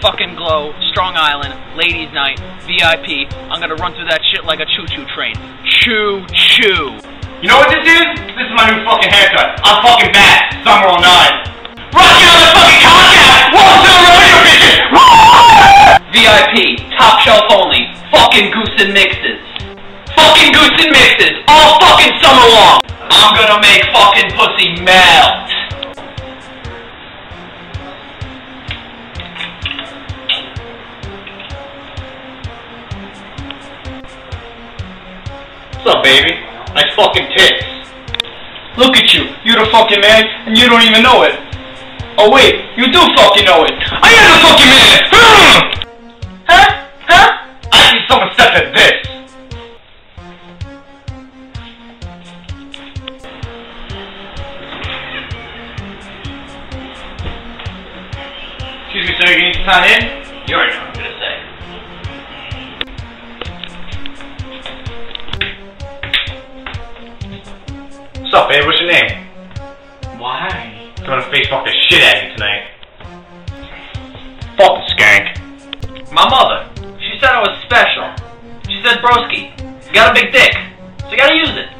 fucking glow, Strong Island, ladies' night, VIP. I'm gonna run through that shit like a choo-choo train. Choo choo. You know what this is? This is my new fucking haircut. I'm fucking bad. Summer 09. Rocking on the fucking podcast! Welcome to the rodeo, bitches! VIP, top shelf only, fucking goose and mixes. Fucking goose and mixes, all fucking summer long. I'm gonna make fucking pussy melt. What's up, baby? Nice fucking tits. Look at you. You're the fucking man, and you don't even know it. Oh wait, you do fucking know it. I am the fucking man. Hmm. huh? Huh? I see someone step at this. Excuse me, sir. You need to sign in. You already know What's up, babe? What's your name? Why? I'm gonna face fuck the shit out of you tonight. Fuck the skank. My mother, she said I was special. She said, broski, you got a big dick, so you gotta use it.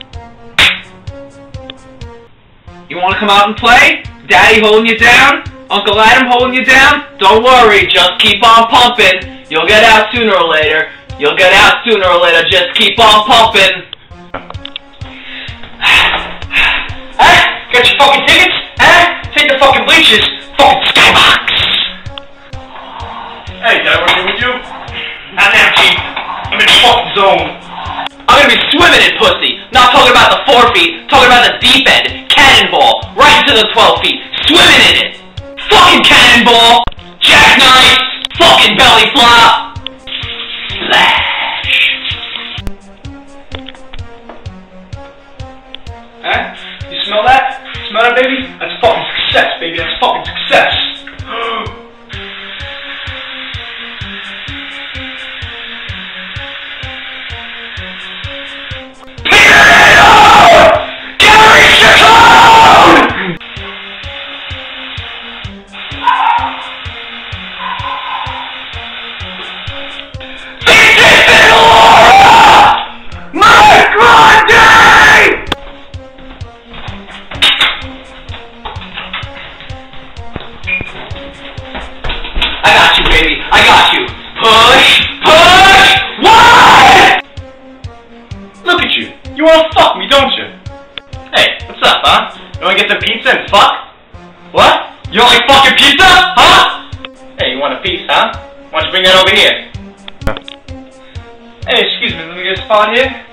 You wanna come out and play? Daddy holding you down? Uncle Adam holding you down? Don't worry, just keep on pumping. You'll get out sooner or later. You'll get out sooner or later, just keep on pumping. Fucking tickets? Huh? Take the fucking bleachers. Fucking skybox. Hey, did I work with you? Not now, Chief. I'm in the fucking zone. I'm gonna be swimming in pussy. Not talking about the four feet, talking about the deep end. Cannonball. Right into the 12 feet. Swimming in it. Fucking cannonball. Jackknife. Fucking belly flop. Splash. Huh? You smell that? That, baby? That's fucking success, baby. That's fucking success. Wanna fuck me, don't you? Hey, what's up, huh? You wanna get some pizza and fuck? What? You don't like fucking pizza? Huh? Hey, you want a piece, huh? Why don't you bring that over here? Hey, excuse me, let me get a spot here.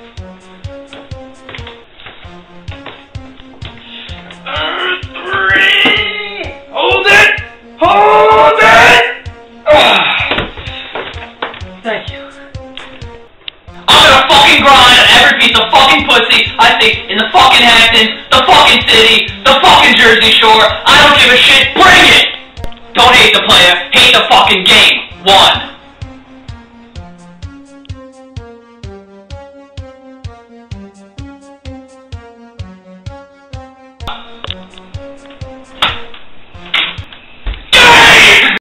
Pussy I think in the fucking Hamptons, the fucking city, the fucking Jersey Shore. I don't give a shit. Bring it. Don't hate the player. Hate the fucking game. One.